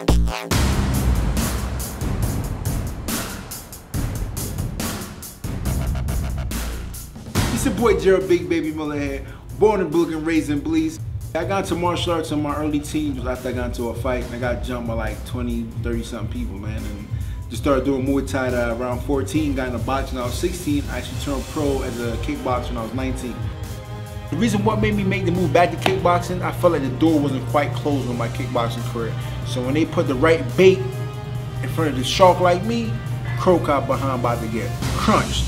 It's your boy Jarrell Big Baby Miller here, born and Brooklyn, raised in Belize. I got into martial arts in my early teens after I got into a fight and I got jumped by like 20, 30 something people, man. And just started doing Muay Thai around 14, got into boxing when I was 16. I actually turned pro as a kickboxer when I was 19. The reason what made me make the move back to kickboxing, I felt like the door wasn't quite closed on my kickboxing career. So when they put the right bait in front of the shark like me, Cro Cop behind about to get crunched.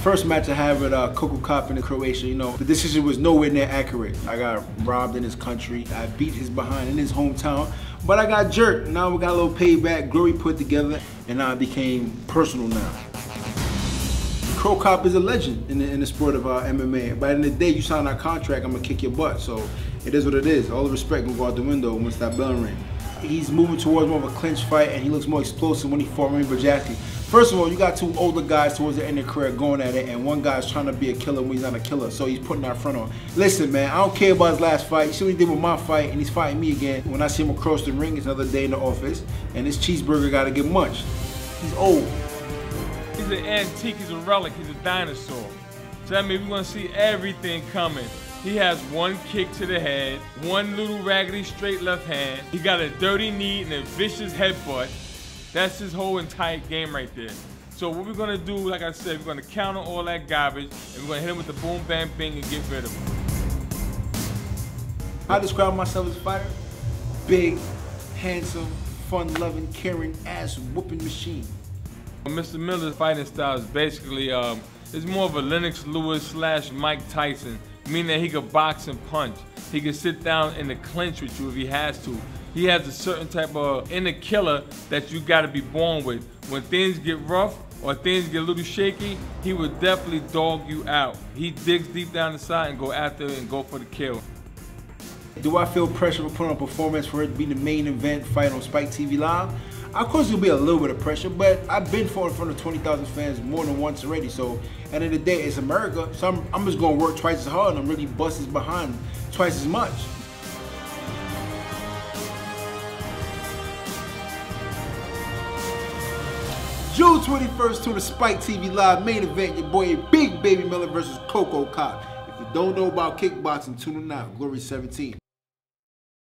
First match I had with uh, Coco Cop in Croatia, you know, the decision was nowhere near accurate. I got robbed in his country. I beat his behind in his hometown, but I got jerked. Now we got a little payback, glory put together, and it became personal now. Cro Cop is a legend in the, in the sport of uh, MMA. By the end of the day, you sign that contract, I'm gonna kick your butt. So it is what it is. All the respect will go out the window once that bell ring. He's moving towards more of a clinch fight, and he looks more explosive when he fought Remy Bonjasky. First of all, you got two older guys towards the end of their career going at it, and one guy's trying to be a killer when he's not a killer, so he's putting that front on. Listen, man, I don't care about his last fight. You see what he did with my fight, and he's fighting me again. When I see him across the ring, it's another day in the office, and this cheeseburger got to get munched. He's old. He's an antique, he's a relic, he's a dinosaur. So that means we're gonna see everything coming. He has one kick to the head, one little raggedy straight left hand. He got a dirty knee and a vicious headbutt. That's his whole entire game right there. So what we're gonna do, like I said, we're gonna counter all that garbage and we're gonna hit him with the boom bang bing and get rid of him. I describe myself as a fighter. Big, handsome, fun-loving, caring, ass whooping machine. Mr. Miller's fighting style is basically, um, it's more of a Lennox Lewis slash Mike Tyson, meaning that he could box and punch. He could sit down in the clinch with you if he has to. He has a certain type of inner killer that you gotta be born with. When things get rough or things get a little shaky, he will definitely dog you out. He digs deep down inside and go after and go for the kill. Do I feel pressure for putting on performance for it to be the main event fight on Spike TV Live? Of course, there'll be a little bit of pressure, but I've been fought in front of 20,000 fans more than once already. So, at the end of the day, it's America. So, I'm, I'm just going to work twice as hard and I'm really bust behind twice as much. June 21st to the Spike TV Live main event, your boy Big Baby Miller versus Coco Cop. If you don't know about kickboxing, tune in now, Glory 17.